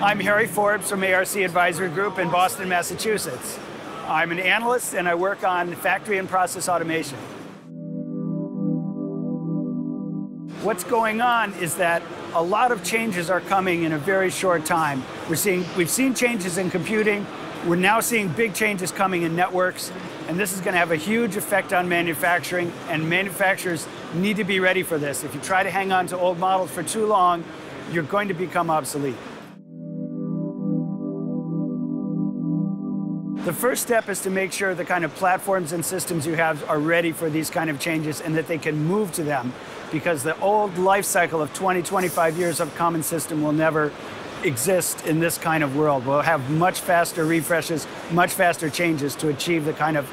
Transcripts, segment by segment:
I'm Harry Forbes from ARC Advisory Group in Boston, Massachusetts. I'm an analyst and I work on factory and process automation. What's going on is that a lot of changes are coming in a very short time. We're seeing, we've seen changes in computing, we're now seeing big changes coming in networks, and this is going to have a huge effect on manufacturing, and manufacturers need to be ready for this. If you try to hang on to old models for too long, you're going to become obsolete. The first step is to make sure the kind of platforms and systems you have are ready for these kind of changes and that they can move to them because the old life cycle of 20, 25 years of common system will never exist in this kind of world. We'll have much faster refreshes, much faster changes to achieve the kind of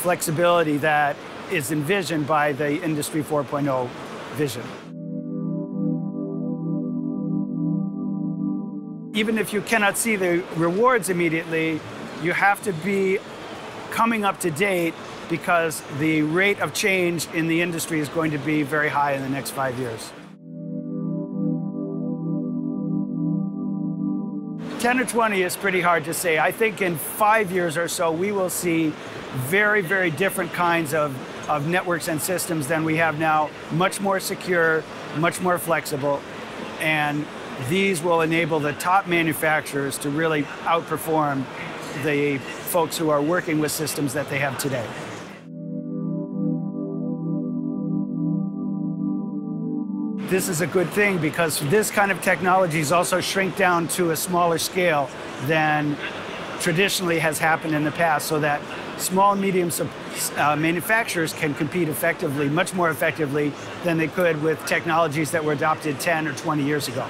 flexibility that is envisioned by the Industry 4.0 vision. Even if you cannot see the rewards immediately, you have to be coming up to date because the rate of change in the industry is going to be very high in the next five years. 10 or 20 is pretty hard to say. I think in five years or so, we will see very, very different kinds of, of networks and systems than we have now, much more secure, much more flexible, and these will enable the top manufacturers to really outperform the folks who are working with systems that they have today. this is a good thing because this kind of technologies also shrink down to a smaller scale than traditionally has happened in the past so that small and medium uh, manufacturers can compete effectively, much more effectively than they could with technologies that were adopted 10 or 20 years ago.